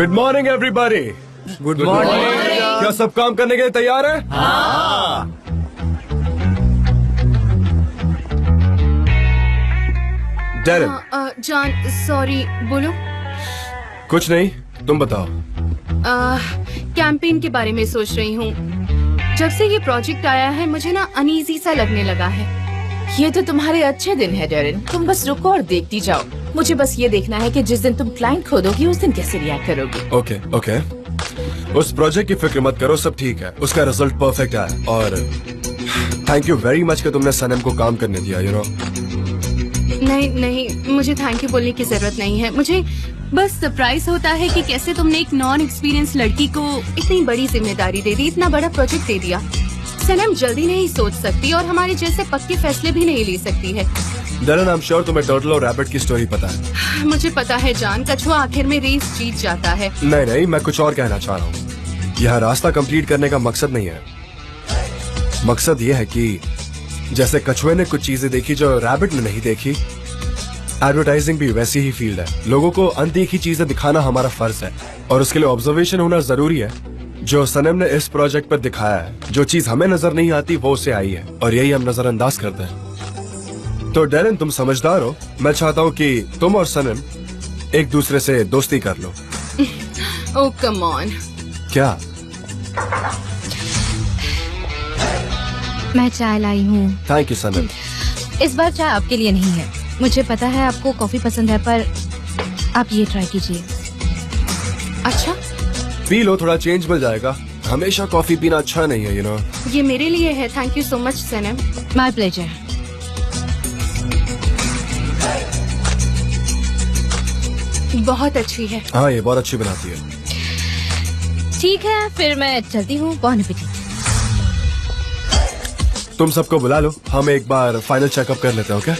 Good morning everybody good morning क्या सब काम करने के लिए तैयार है? डेरन अ, जान सॉरी बोलो। कुछ नहीं तुम बताओ। कैंपेन के बारे में सोच रही हूँ। जब से ये प्रोजेक्ट आया है मुझे ना अनईजी सा लगने लगा है। ये तो तुम्हारे अच्छे दिन है डेरिन तुम बस रुको और देखती जाओ। मुझे बस ये देखना है कि जिस दिन तुम क्लाइंट खोदोगी उस दिन कैसे रिएक्ट करोगी। Okay okay, okay okay. उस प्रोजेक्ट की फ़िक्र मत करो सब ठीक है। उसका रिज़ल्ट परफेक्ट है और थैंक यू वेरी मच कि तुमने सनम को काम करने दिया यू you नो know? नहीं नहीं मुझे थैंक यू बोलने की ज़रूरत नहीं है। मुझे बस सरप्राइज़ होता है कि कैसे तुमने एक नॉन एक्सपीरियंस लड़की को इतनी बड़ी ज़िम्मेदारी दे दी इतना बड़ा प्रोजेक्ट दे दिया। सनम जल्दी नहीं सोच सकती और हमारे जैसे पक्के फैसले भी नहीं ले सकती है। डेरन आई एम श्योर तुम्हें टर्टल और रैबिट की स्टोरी पता है। मुझे पता है जान कछुआ आखिर में रेस जीत जाता है। नहीं नहीं मैं कुछ और कहना चाह रहा हूँ। यह रास्ता कंप्लीट करने का मकसद नहीं है। मकसद यह है कि जैसे कछुए ने कुछ चीज़ें देखी जो रैबिट ने नहीं देखी एडवर्टाइजिंग भी वैसी ही फ़ील्ड है। लोगों को अनदेखी चीज़ें दिखाना हमारा फ़र्ज़ है और उसके लिए ऑब्जर्वेशन होना ज़रूरी है। जो सनम ने इस प्रोजेक्ट पर दिखाया है जो चीज़ हमें नज़र नहीं आती वो उसे आई है और यही हम नजरअंदाज करते हैं। तो डेरन तुम समझदार हो। मैं चाहता हूँ कि तुम और सनम एक दूसरे से दोस्ती कर लो। ओ कम ऑन क्या? मैं चाय लाई हूँ। थैंक यू सनम इस बार चाय आपके लिए नहीं है। मुझे पता है आपको कॉफ़ी पसंद है पर आप ये ट्राई कीजिए। अच्छा? पी लो थोड़ा चेंज मिल जाएगा। हमेशा कॉफ़ी पीना अच्छा नहीं है यू नो ये मेरे लिए है। Thank you so much Sanam my pleasure बहुत अच्छी है। हाँ ये बहुत अच्छी बनाती है। ठीक है फिर मैं चलती हूँ। एपेटिट तुम सबको बुला लो। हम एक बार फाइनल चेकअप कर लेते हैं ओके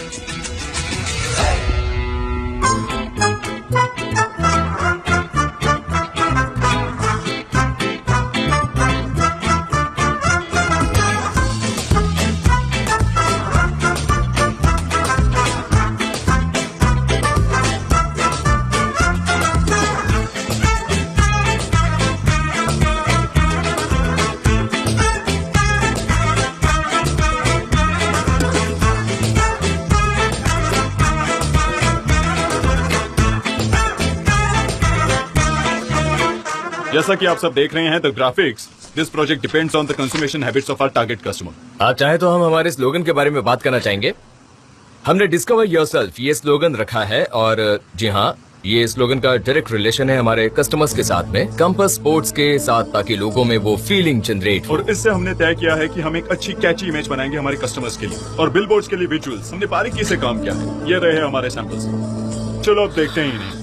जैसा कि आप सब देख रहे हैं the graphics this project depends on the consumption habits of our target customer आप चाहे तो हम हमारे स्लोगन के बारे में बात करना चाहेंगे। हमने डिस्कवर योरसेल्फ ये स्लोगन रखा है और जी हाँ ये स्लोगन का डायरेक्ट रिलेशन है हमारे कस्टमर्स के साथ में कंपस स्पोर्ट्स के साथ ताकि लोगों में वो फीलिंग जनरेट और इससे हमने तय किया है कि हम एक अच्छी कैची इमेज बनाएँगे हमारे कस्टमर्स के लिए और बिल के लिए विजुअल्स हमने बारीकी से काम किया है। ये रहे हमारे सैंपल्स चलो अब देखते हैं इन्हें।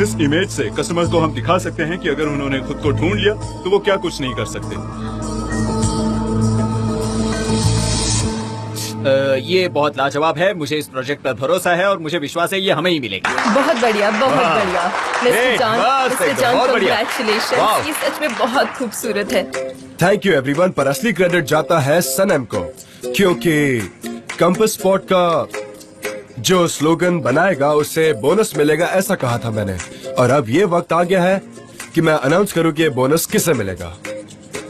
इस इमेज से कस्टमर्स को हम दिखा सकते हैं कि अगर उन्होंने खुद को ढूंढ लिया तो वो क्या कुछ नहीं कर सकते। ये बहुत लाजवाब है मुझे इस प्रोजेक्ट पर भरोसा है और मुझे विश्वास है ये हमें ही मिलेगा। बहुत बढ़िया बहुत बढ़िया। ये सच में बहुत खूबसूरत है। थैंक यू एवरीवन पर असली क्रेडिट जाता है सनम को क्योंकि कंपस स्पॉट का जो स्लोगन बनाएगा उससे बोनस मिलेगा ऐसा कहा था मैंने। और अब ये वक्त आ गया है कि मैं अनाउंस करूँ कि ये बोनस किसे मिलेगा।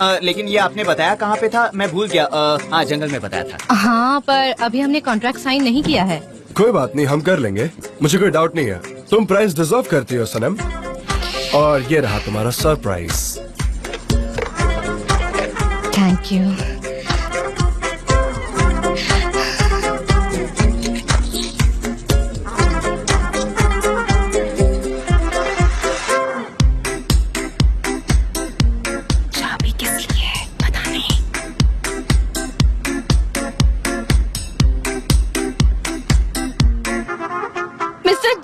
अ, लेकिन ये आपने बताया कहाँ पे था? मैं भूल गया। हाँ जंगल में बताया था। हाँ पर अभी हमने कॉन्ट्रैक्ट साइन नहीं किया है। कोई बात नहीं हम कर लेंगे। मुझे कोई डाउट नहीं है। तुम प्राइस डिजर्व करती हो सनम। और ये रहा तुम्हारा सरप्राइज़ थैंक यू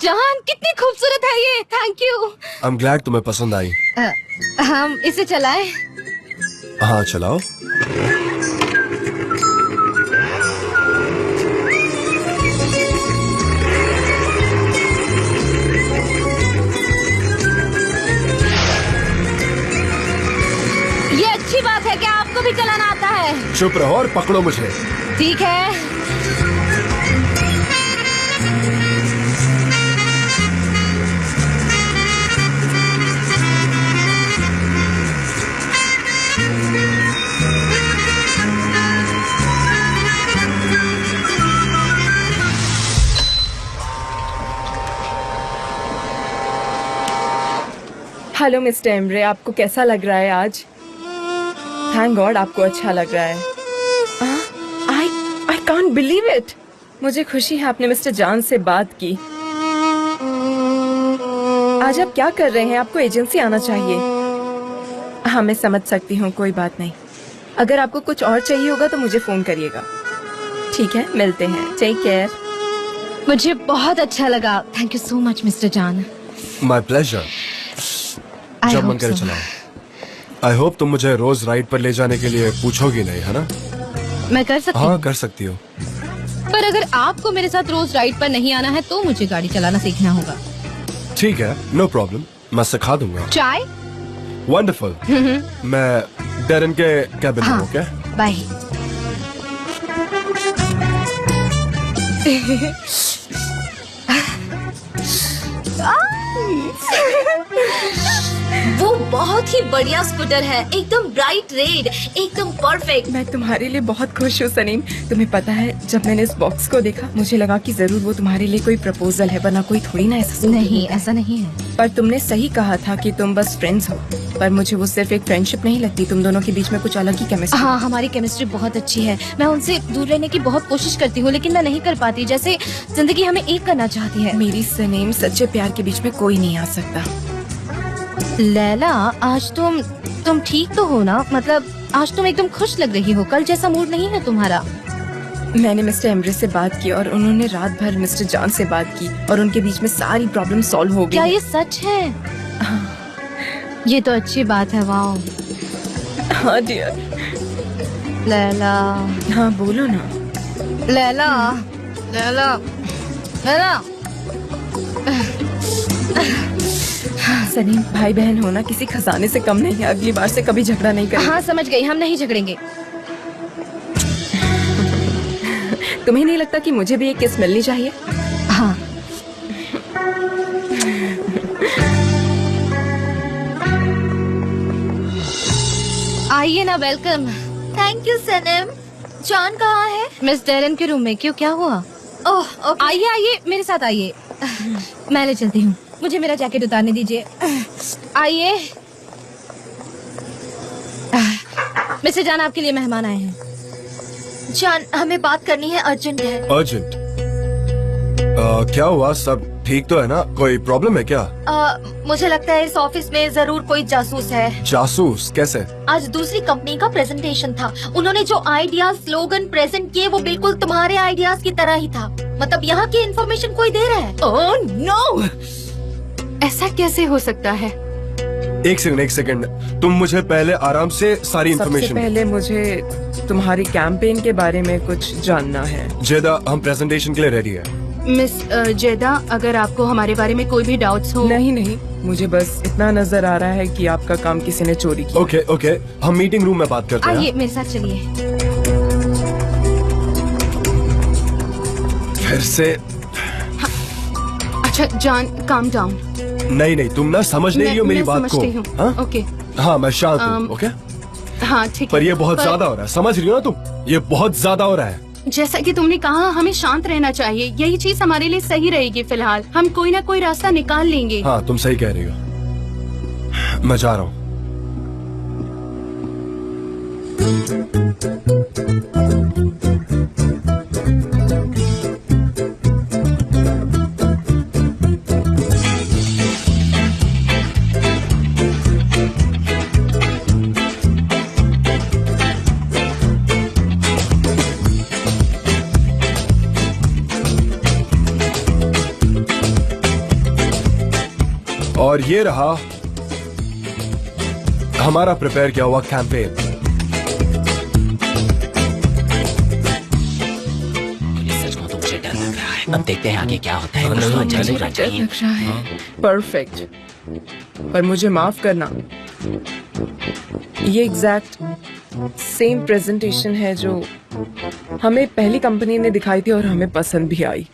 जान कितनी खूबसूरत है ये। Thank you I am glad तुम्हें पसंद आई। हम इसे चलाएँ। हाँ चलाओ। ये अच्छी बात है कि आपको भी चलाना आता है। चुप रहो और पकड़ो मुझे। ठीक है। हेलो मिस्टर एमरे आपको कैसा लग रहा है आज? थैंक गॉड आपको अच्छा लग रहा है। I I can't believe it मुझे खुशी है आपने मिस्टर जान से बात की। आज आप क्या कर रहे हैं? आपको एजेंसी आना चाहिए। हाँ मैं समझ सकती हूँ कोई बात नहीं। अगर आपको कुछ और चाहिए होगा तो मुझे फ़ोन करिएगा। ठीक है मिलते हैं। टेक केयर मुझे बहुत अच्छा लगा। Thank you so much mister John. My pleasure जब मन करे so. चलाओ। आई होप तुम मुझे रोज राइड पर ले जाने के लिए पूछोगी नहीं है ना? मैं कर सकती हाँ कर सकती हो। पर अगर आपको मेरे साथ रोज राइड पर नहीं आना है तो मुझे गाड़ी चलाना सीखना होगा। ठीक है नो no प्रॉब्लम मैं सिखा दूँगा। चाय? वंडरफुल मैं डेरन के कैबिन में क्या बाय वो बहुत ही बढ़िया स्कूटर है एकदम ब्राइट रेड एकदम परफेक्ट मैं तुम्हारे लिए बहुत खुश हूँ सनीम। तुम्हें पता है जब मैंने इस बॉक्स को देखा मुझे लगा कि ज़रूर वो तुम्हारे लिए कोई प्रपोजल है वरना कोई थोड़ी ना ऐसा नहीं ऐसा नहीं है। पर तुमने सही कहा था कि तुम बस फ्रेंड्स हो पर मुझे वो सिर्फ़ एक फ्रेंडशिप नहीं लगती। तुम दोनों के बीच में कुछ अलग ही केमिस्ट्री हाँ हमारी केमिस्ट्री बहुत अच्छी है। मैं उनसे दूर रहने की बहुत कोशिश करती हूँ लेकिन मैं नहीं कर पाती। जैसे ज़िंदगी हमें एक करना चाहती है। मेरी सनीम सच्चे प्यार के बीच में कोई नहीं आ सकता। लैला आज तुम तुम ठीक तो हो ना? मतलब आज तुम एकदम खुश लग रही हो। कल जैसा मूड नहीं है तुम्हारा। मैंने मिस्टर एमरे से बात की और उन्होंने रात भर मिस्टर जॉन से बात की और उनके बीच में सारी प्रॉब्लम सॉल्व हो गई। क्या ये सच है? ये तो अच्छी बात है वाओ। हाँ डियर लैला। हाँ बोलो ना। लैला। लैला। लैला। सनीम भाई बहन होना किसी खजाने से कम नहीं है। अगली बार से कभी झगड़ा नहीं करेंगे। हाँ समझ गई हम नहीं झगड़ेंगे। तुम्हें नहीं लगता कि मुझे भी एक किस मिलनी चाहिए? हाँ। आइए ना welcome. Thank you Sanam John कहाँ है? मिस डेरन के रूम में क्यों क्या हुआ? ओह आइए आइए मेरे साथ आइए। मैं ले चलती हूँ। मुझे मेरा जैकेट उतारने दीजिए। आइए। मिस्टर जान आपके लिए मेहमान आए हैं। जॉन हमें बात करनी है अर्जेंट है। अर्जेंट? क्या हुआ? सब ठीक तो है ना? कोई प्रॉब्लम है क्या? आ, मुझे लगता है इस ऑफ़िस में ज़रूर कोई जासूस है। जासूस? कैसे? आज दूसरी कंपनी का प्रेजेंटेशन था। उन्होंने जो आइडियाज़ स्लोगन प्रेजेंट किए वो बिल्कुल तुम्हारे आइडियाज़ की तरह ही था। मतलब यहाँ की इन्फॉर्मेशन कोई दे रहा है? Oh no! ऐसा कैसे हो सकता है? एक सेकंड एक सेकंड तुम मुझे पहले आराम से सारी इन्फॉर्मेशन पहले मुझे तुम्हारी कैंपेन के बारे में कुछ जानना है। जेदा हम प्रेजेंटेशन के लिए रेडी है। मिस जेदा अगर आपको हमारे बारे में कोई भी डाउट्स हो नहीं नहीं. मुझे बस इतना नज़र आ रहा है कि आपका काम किसी ने चोरी किया। ओके okay, ओके okay, हम मीटिंग रूम में बात करते हैं। आइए हैं मेरे साथ चलिए। फिर से अच्छा जॉन काम डाउन नहीं नहीं तुम ना समझ नहीं रही हो मेरी बात को। हाँ? ओके। हाँ मैं शांत हूँ ओके? हाँ ठीक पर ये बहुत ज़्यादा हो रहा है समझ रही हो ना तुम? ये बहुत ज़्यादा हो रहा है। जैसा कि तुमने कहा हमें शांत रहना चाहिए। यही चीज़ हमारे लिए सही रहेगी फ़िलहाल। हम कोई ना कोई रास्ता निकाल लेंगे। हाँ तुम सही कह रही हो। मैं जा रहा हूँ। और ये रहा हमारा प्रिपेयर किया हुआ कैंपेन सच कहूँ तो मुझे डर लग रहा है अब देखते हैं आगे क्या होता है। कुछ तो अच्छा होना चाहिए लग रहा है। परफेक्ट पर मुझे माफ़ करना। ये एग्जैक्ट सेम प्रेजेंटेशन है जो हमें पहली कंपनी ने दिखाई थी और हमें पसंद भी आई।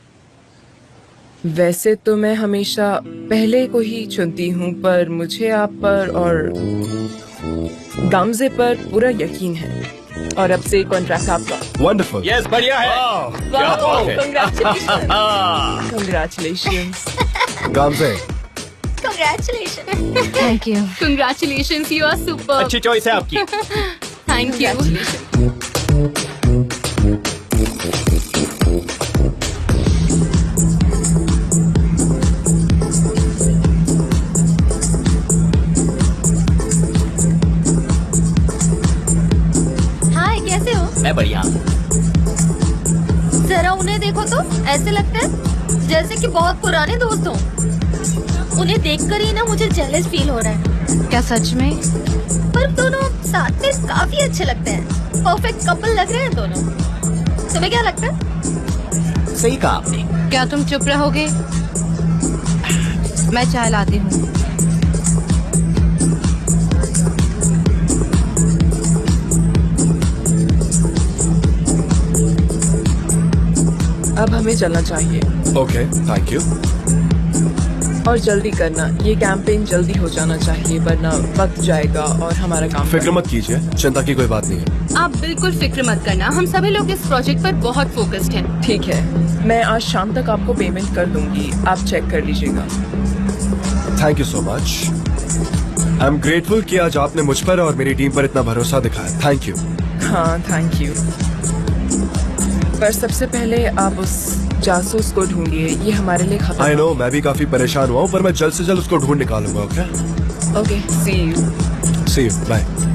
वैसे तो मैं हमेशा पहले को ही चुनती हूँ पर मुझे आप पर और गामजे पर पूरा यकीन है। और अब से कॉन्ट्रैक्ट आपका। वंडरफुल यस बढ़िया है। क्या बात है। कंग्रेचुलेशन काम से congratulation thank you congratulation you are super अच्छी चॉइस है आपकी। थैंक यू बढ़िया। जरा उन्हें देखो तो ऐसे लगता है जैसे कि बहुत पुराने दोस्त हो। उन्हें देखकर ही ना मुझे जेलस फील हो रहा है। क्या सच में? पर दोनों साथ में काफ़ी अच्छे लगते हैं। परफेक्ट कपल लग रहे हैं दोनों। तुम्हें क्या लगता है? सही कहा आपने। क्या तुम चुप रहोगे? मैं चाय लाती हूँ। अब हमें चलना चाहिए। ओके थैंक यू और जल्दी करना। ये कैंपेन जल्दी हो जाना चाहिए वरना वक्त जाएगा और हमारा काम फ़िक्र मत कीजिए चिंता की कोई बात नहीं है। आप बिल्कुल फ़िक्र मत करना। हम सभी लोग इस प्रोजेक्ट पर बहुत फोकस्ड हैं। ठीक है। मैं आज शाम तक आपको पेमेंट कर दूँगी। आप चेक कर लीजिएगा। Thank you so much I am grateful कि आज आपने मुझ पर और मेरी टीम पर इतना भरोसा दिखाया। थैंक यू हाँ थैंक यू पर सबसे पहले आप उस जासूस को ढूंढिए। ये हमारे लिए खतरा आई नो मैं भी काफ़ी परेशान हुआ हूँ पर मैं जल्द से जल्द उसको ढूंढ निकालूँगा okay okay see you see you bye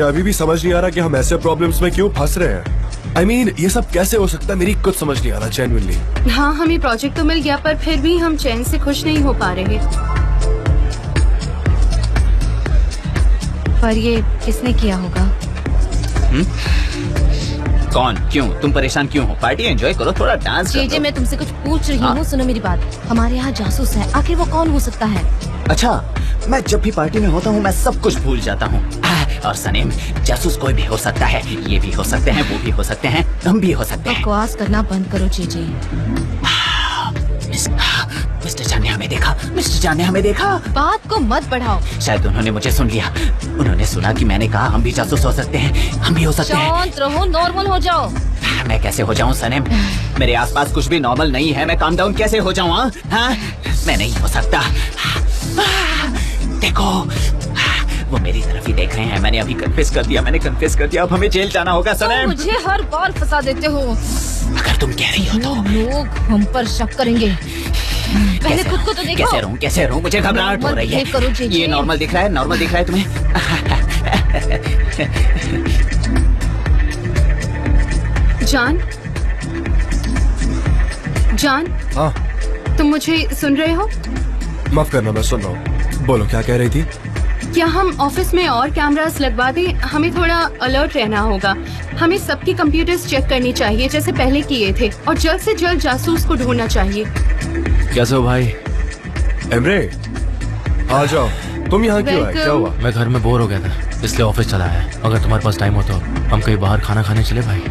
मुझे अभी भी समझ नहीं आ रहा कि हम ऐसे प्रॉब्लम्स में क्यों फंस रहे हैं। आई I मीन mean, ये सब कैसे हो सकता है? मेरी कुछ समझ नहीं आ रहा जेन्युइनली हाँ हमें प्रोजेक्ट तो मिल गया पर फिर भी हम चैन से खुश नहीं हो पा रहे। पर ये किसने किया होगा? हुँ? कौन? क्यों? तुम परेशान क्यों हो? पार्टी एंजॉय करो थोड़ा डांस जे जे करो मैं तुमसे कुछ पूछ रही हाँ। हूँ सुनो मेरी बात। हमारे यहाँ जासूस है। आखिर वो कौन हो सकता है? अच्छा मैं जब भी पार्टी में होता हूँ मैं सब कुछ भूल जाता हूँ। और सनीम जासूस कोई भी हो सकता है। ये भी हो सकते हैं वो भी हो सकते हैं हम भी हो सकते हैं। बकवास करना बंद करो जे जे मिस्टर जान ने हमें देखा मिस्टर जान ने हमें देखा। बात को मत बढ़ाओ। शायद उन्होंने मुझे सुन लिया। उन्होंने सुना कि मैंने कहा हम भी जासूस हो सकते हैं हम भी हो सकते हैं। शांत रहो नॉर्मल हो जाओ। मैं कैसे हो जाऊँ सनेम मेरे आसपास कुछ भी नॉर्मल नहीं है मैं काम डाउन कैसे हो जाऊँ हाँ? हाँ? मैं नहीं हो सकता। देखो। वो मेरी तरफ़ ही देख रहे हैं। मैंने अभी कन्फेस कर दिया मैंने कन्फेस कर दिया। अब हमें जेल जाना होगा तुम सनेम मुझे हर बार फंसा देते हो। अगर तुम कह रही हो तो। लोग हम पर शक करेंगे। पहले खुद को तो देखो। कैसे रहूँ कैसे रहूँ? मुझे घबराहट हो नॉर्मल रही है। ये नॉर्मल दिख रहा है नॉर्मल दिख रहा है तुम्हें? जान? जान? हाँ। तुम मुझे सुन रहे हो? माफ़ करना मैं सुन रहा हूँ। बोलो क्या कह रही थी? क्या हम ऑफ़िस में और कैमरास लगवा दें? हमें थोड़ा अलर्ट रहना होगा। हमें सबकी कंप्यूटर्स चेक करनी चाहिए जैसे पहले किए थे और जल्द से जल्द जासूस को ढूंढना चाहिए। कैसे हो भाई? एमरे आ जाओ। तुम यहाँ क्यों आए? क्या हुआ? मैं घर में बोर हो गया था इसलिए ऑफ़िस चला आया। अगर तुम्हारे पास टाइम हो तो हम कहीं बाहर खाना खाने चले भाई।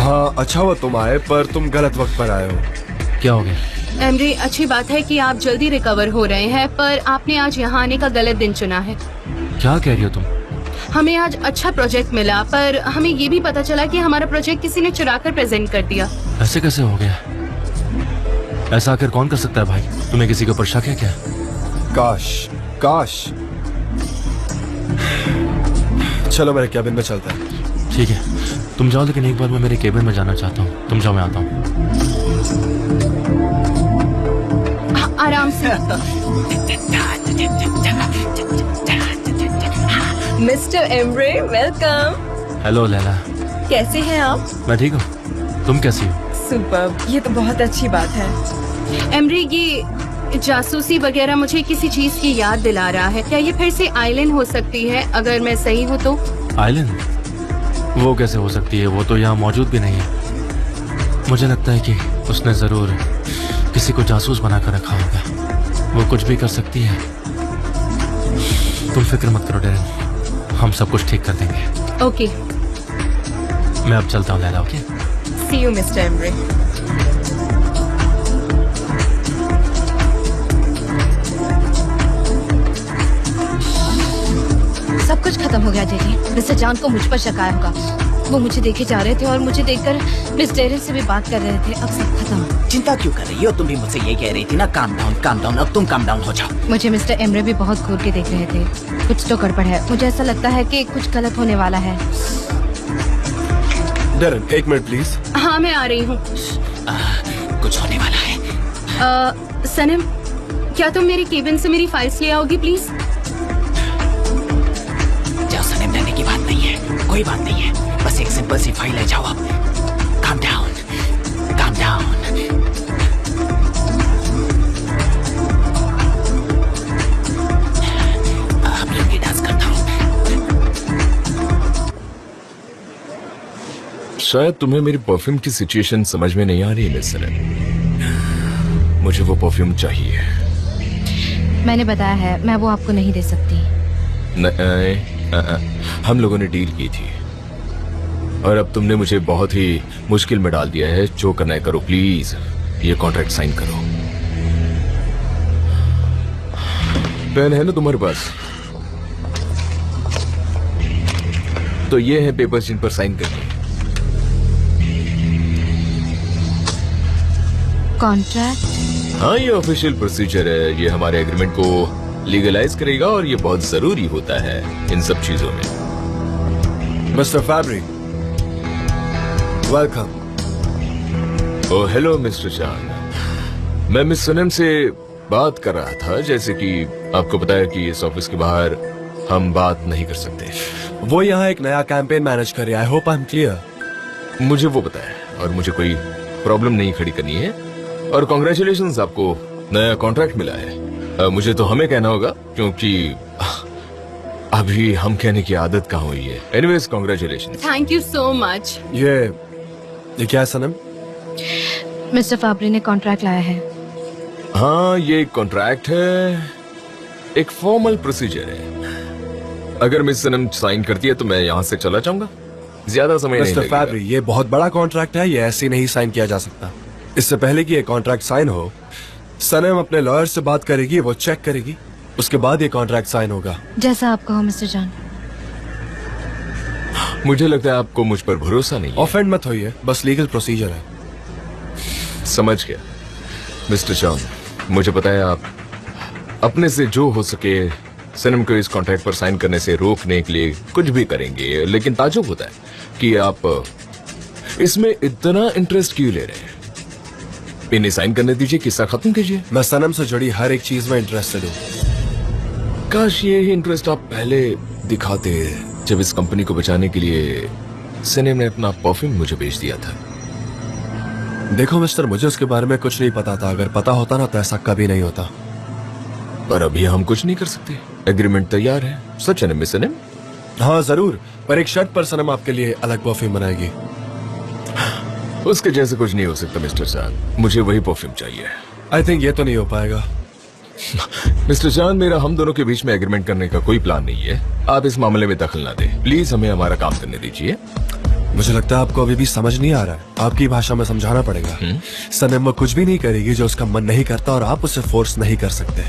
हाँ अच्छा हुआ तुम आए पर तुम गलत वक्त पर आए हो। क्या हो गया? एमरे अच्छी बात है कि आप जल्दी रिकवर हो रहे हैं पर आपने आज यहाँ आने का गलत दिन चुना है। क्या कह रही हो तुम? हमें आज अच्छा प्रोजेक्ट मिला पर हमें ये भी पता चला कि हमारा प्रोजेक्ट किसी ने चुरा कर प्रेजेंट कर दिया। ऐसे कैसे हो गया? ऐसा आखिर कौन कर सकता है भाई? तुम्हें किसी के ऊपर शक है क्या? काश काश। चलो मेरे कैबिन में चलते हैं। ठीक है। तुम जाओ लेकिन एक बार मैं मेरे केबिन में जाना चाहता हूँ। तुम जाओ मैं आता हूँ। आराम से। Mister Emre welcome. Hello Laila. कैसे हैं आप? मैं ठीक हूँ। तुम कैसी हो? सुपर। ये तो बहुत अच्छी बात है। एमरी ये जासूसी वगैरह मुझे किसी चीज़ की याद दिला रहा है। क्या ये फिर से आइलैंड हो सकती है? अगर मैं सही हूँ तो? आइलैंड? वो कैसे हो सकती है? वो तो यहाँ मौजूद भी नहीं है। मुझे लगता है कि उसने ज़रूर किसी को जासूस बनाकर रखा होगा। वो कुछ भी कर सकती है। तुम फ़िक्र मत करो डेरन। हम सब कुछ ठीक कर देंगे। ओके मैं अब चलता हूँ Laila okay see you mister Emre सब कुछ खत्म हो गया जेजी मिस्टर जान को मुझ पर शक आया होगा। वो मुझे देखे जा रहे थे और मुझे देखकर मिस डेरिन से भी बात कर रहे थे। अब सब खत्म। चिंता क्यों कर रही हो? तुम भी मुझसे ये कह रही थी ना काम डाउन काम डाउन अब तुम काम डाउन हो जाओ। मुझे मिस्टर एमरे भी बहुत घूर के देख रहे थे। कुछ तो गड़बड़ है। मुझे ऐसा लगता है की कुछ गलत होने वाला है। डेरन एक मिनट प्लीज़ हाँ मैं आ रही हूँ। कुछ होने वाला है। सनम क्या तुम मेरे केबिन से मेरी फाइल्स ले आओगी प्लीज़ जाओ सनम डरने की बात नहीं है। कोई बात नहीं। है बस एक सिंपल सी फ़ाइल ले जाओ अब काम डाउन काम डाउन शायद तुम्हें मेरी परफ्यूम की सिचुएशन समझ में नहीं आ रही मिस सनम मुझे वो परफ्यूम चाहिए। मैंने बताया है मैं वो आपको नहीं दे सकती। न, अ, अ, अ, हम लोगों ने डील की थी। और अब तुमने मुझे बहुत ही मुश्किल में डाल दिया है। जो करना है करो प्लीज़। ये कॉन्ट्रैक्ट साइन करो। पेन है ना तुम्हारे पास? तो ये है पेपर जिन पर साइन करनी कॉन्ट्रैक्ट हाँ ये ऑफिशियल प्रोसीजर है। ये हमारे एग्रीमेंट को लीगलाइज करेगा और ये बहुत ज़रूरी होता है इन सब चीज़ों में। Mister Fabri welcome oh hello mister Chand मैं मिस सनम से बात कर रहा था जैसे कि आपको पता है कि इस ऑफ़िस के बाहर हम बात नहीं कर सकते। वो यहाँ एक नया कैंपेन मैनेज कर रही है। I hope I am clear मुझे वो पता है और मुझे कोई प्रॉब्लम नहीं खड़ी करनी है। और कॉन्ग्रेचुलेशन आपको नया कॉन्ट्रैक्ट मिला है। अ, मुझे तो हमें कहना होगा क्योंकि अभी हम कहने की आदत कहाँ हुई है। Anyways congratulation thank you so much ये ये क्या है सनम? मिस्टर फाबरी ने कॉन्ट्रैक्ट लाया है। हाँ ये कॉन्ट्रैक्ट है। एक फॉर्मल प्रोसीजर है। अगर मिस सनम साइन करती है तो मैं यहाँ से चला जाऊँगा ज़्यादा समय मिस्टर फैब्री ये बहुत बड़ा कॉन्ट्रैक्ट है ये ऐसे नहीं साइन किया जा सकता। इससे पहले कि ये कॉन्ट्रैक्ट साइन हो सनम अपने लॉयर से बात करेगी वो चेक करेगी उसके बाद ये कॉन्ट्रैक्ट साइन होगा। जैसा आप कहो मिस्टर जॉन। मुझे लगता है आपको मुझ पर भरोसा नहीं ऑफेंड मत होइए बस लीगल प्रोसीजर है। समझ गया। मिस्टर जॉन मुझे पता है आप अपने से जो हो सके सनम को इस कॉन्ट्रैक्ट पर साइन करने से रोकने के लिए कुछ भी करेंगे लेकिन ताजुब होता है कि आप इसमें इतना इंटरेस्ट क्यों ले रहे हैं? इन्हें साइन करने दीजिए किस्सा खत्म कीजिए। मैं सनम से जुड़ी हर एक चीज़ में इंटरेस्टेड हूँ। काश ये ही इंटरेस्ट आप पहले दिखाते जब इस कंपनी को बचाने के लिए सनम ने अपना परफ्यूम मुझे बेच दिया था। देखो मिस्टर, मुझे उसके बारे में कुछ नहीं पता था। अगर पता होता ना तो ऐसा कभी नहीं होता। पर अभी हम कुछ नहीं कर सकते। एग्रीमेंट तैयार है। सच है ना सनम हाँ ज़रूर। पर एक शर्ट पर सनम आपके लिए अलग परफ्यूम बनाएगी। उसके जैसे कुछ नहीं हो सकता, मिस्टर साहब मुझे वही परफ्यूम चाहिए। आई थिंक ये तो नहीं हो पाएगा। मिस्टर चाँद मेरा हम दोनों के बीच में एग्रीमेंट करने का कोई प्लान नहीं है। आप इस मामले में दखल ना दें। प्लीज़ हमें हमारा काम करने दीजिए। मुझे लगता है आपको अभी भी समझ नहीं आ रहा है। आपकी भाषा में समझाना पड़ेगा। सनम वो कुछ भी नहीं करेगी जो उसका मन नहीं करता और आप उसे फोर्स नहीं कर सकते।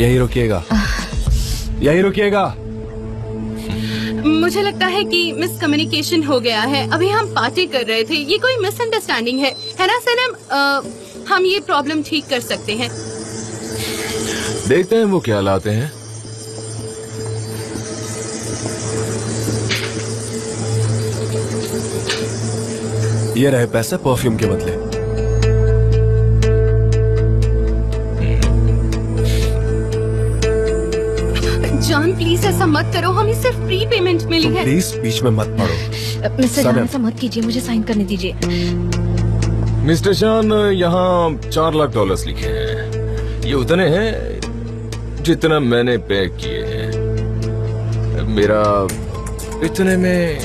यही रुकिएगा। यही रुकिएगा। मुझे लगता है कि मिसकम्युनिकेशन हो गया है। अभी हम पार्टी कर रहे थे। ये कोई मिसअंडरस्टैंडिंग है। है ना सनम? हम ये प्रॉब्लम ठीक कर सकते हैं। देखते हैं वो क्या लाते हैं। ये रहे पैसे परफ्यूम के बदले। जॉन प्लीज़ ऐसा मत करो हमें सिर्फ़ प्री पेमेंट मिली है। प्लीज़ बीच में मत पड़ो। मिस्टर जॉन ऐसा मत कीजिए मुझे साइन करने दीजिए। मिस्टर शान यहाँ चार लाख डॉलर्स लिखे हैं। ये उतने हैं जितना मैंने पे किए हैं। मेरा इतने में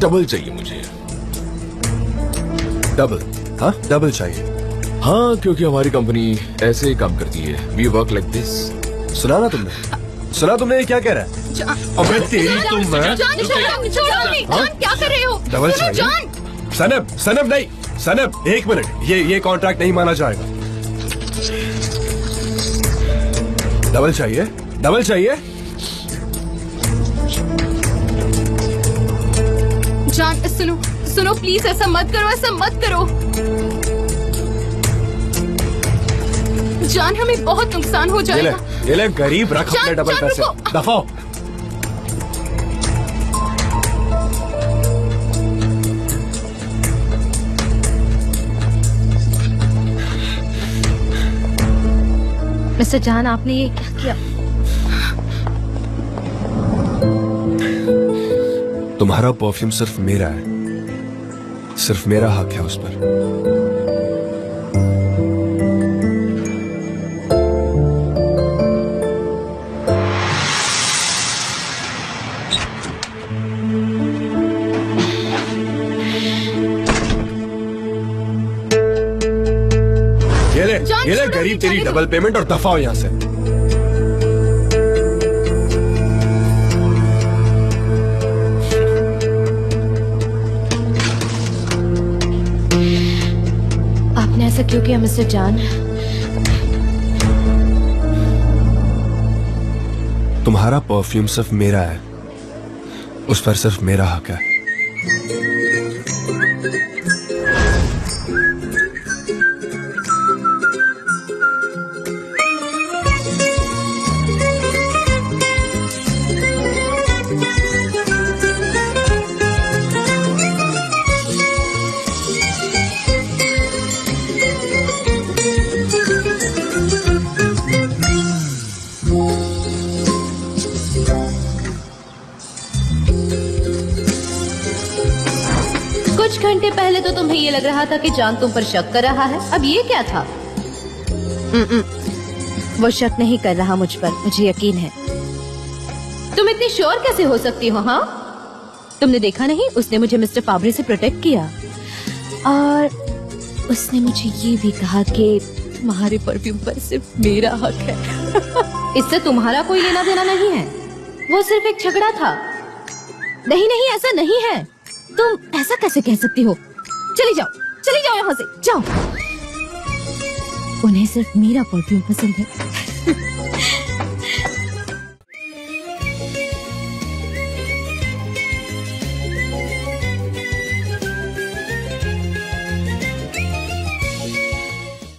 डबल चाहिए मुझे। डबल हाँ? डबल चाहिए। हाँ क्योंकि हमारी कंपनी ऐसे ही काम करती है। वी वर्क लाइक दिस सुना ना तुमने? सुना तुमने ये क्या कह रहा है? अबे तेरी तुम क्या कर रहे हो? डबल चाहिए। सनब सनब नहीं सनब एक मिनट। ये ये कॉन्ट्रैक्ट नहीं माना जाएगा। डबल चाहिए डबल चाहिए। जान सुनो सुनो प्लीज़ ऐसा मत करो ऐसा मत करो। जान हमें बहुत नुकसान हो जाएगा ये ले ये ले गरीब रख अपने डबल पैसे। दफाओ। मिस्टर जान, आपने ये क्या किया? तुम्हारा परफ्यूम सिर्फ़ मेरा है। सिर्फ़ मेरा हक है उस पर। गरीब तेरी डबल पेमेंट और दफाओ यहाँ से। आपने ऐसा क्यों किया मिस्टर जान? तुम्हारा परफ्यूम सिर्फ़ मेरा है। उस पर सिर्फ़ मेरा हक है। लग रहा था कि जान तुम पर शक कर रहा है। अब ये क्या था? वो शक नहीं कर रहा मुझ पर मुझे यकीन है। तुम इतनी श्योर कैसे हो सकती हो हाँ? तुमने देखा नहीं उसने मुझे मिस्टर फाबरे से प्रोटेक्ट किया। और उसने मुझे ये भी कहा कि तुम्हारे परफ्यूम पर सिर्फ़ मेरा हक है। इससे तुम्हारा कोई लेना देना नहीं है। वो सिर्फ़ एक झगड़ा था। नहीं नहीं ऐसा नहीं है। तुम ऐसा कैसे कह सकती हो? चली जाओ चले जाओ यहाँ से जाओ। उन्हें सिर्फ़ मेरा परफ्यूम पसंद है।